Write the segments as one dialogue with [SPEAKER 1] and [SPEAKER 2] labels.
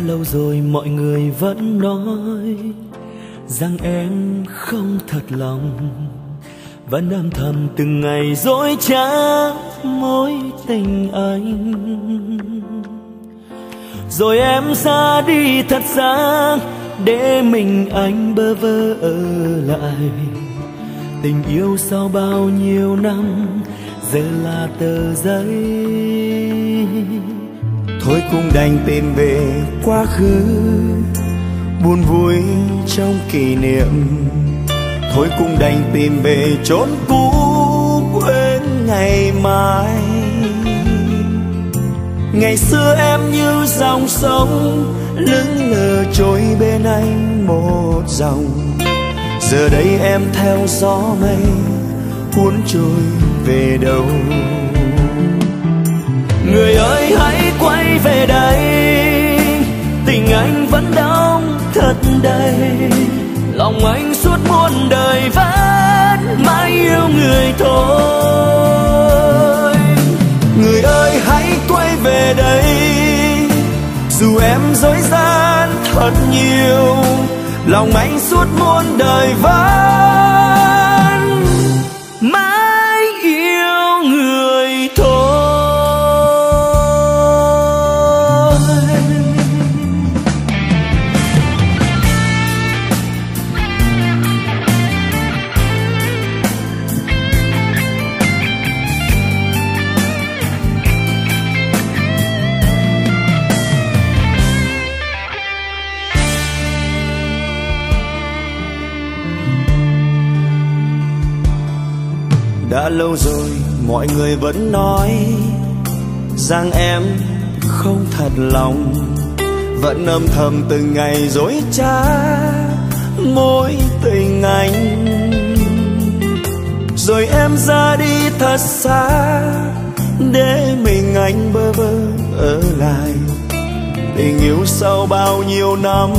[SPEAKER 1] lâu rồi mọi người vẫn nói rằng em không thật lòng. Vẫn âm thầm từng ngày dối trá mối tình anh. Rồi em ra đi thật xa để mình anh bơ vơ ở lại. Tình yêu sau bao nhiêu năm, giờ là tờ giấy
[SPEAKER 2] cũng đành tìm về quá khứ. Buồn vui trong kỷ niệm, thôi cũng đành tìm về chốn cũ, quên ngày mai. Ngày xưa em như dòng sông, lững lờ trôi bên anh một dòng. Giờ đây em theo gió mây, cuốn trôi về đâu?
[SPEAKER 1] Người ơi hãy về đây. Tình anh vẫn đong thật đầy. Lòng anh suốt muôn đời vẫn mãi yêu người thôi.
[SPEAKER 2] Người ơi, hãy quay về đây. Dù em dối gian thật nhiều, lòng anh suốt muôn đời vẫn đã lâu rồi mọi người vẫn nói rằng em không thật lòng. Vẫn âm thầm từng ngày dối trá mối tình anh. Rồi em ra đi thật xa để mình anh bơ vơ ở lại. Tình yêu sau bao nhiêu năm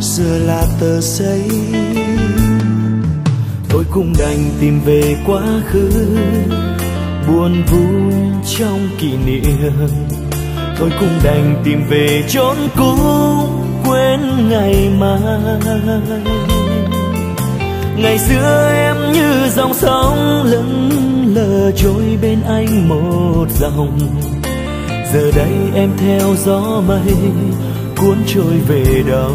[SPEAKER 2] giờ là tờ giấy
[SPEAKER 1] cũng đành tìm về quá khứ. Buồn vui trong kỷ niệm, tôi cũng đành tìm về chốn cũ, quên ngày mai. Ngày xưa em như dòng sông lững lờ trôi bên anh một dòng. Giờ đây em theo gió mây cuốn trôi về đâu?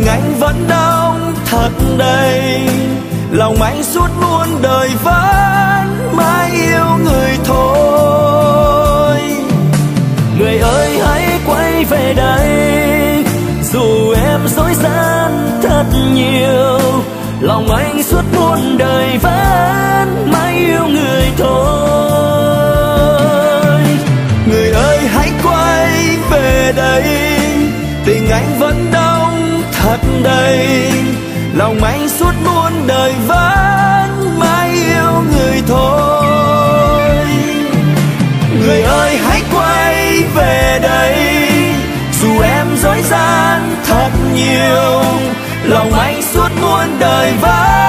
[SPEAKER 2] Tình anh vẫn đông thật đầy. Lòng anh suốt muôn đời vẫn mãi yêu người thôi.
[SPEAKER 1] Người ơi, hãy quay về đây. Dù em dối gian thật nhiều, lòng anh suốt muôn đời vẫn mãi yêu người thôi.
[SPEAKER 2] Người ơi, hãy quay về đây. Tình anh vẫn thật đầy. Lòng anh suốt muôn đời vẫn mãi yêu người thôi. Người ơi, hãy quay về đây. Dù em dối gian thật nhiều, lòng anh suốt muôn đời vẫn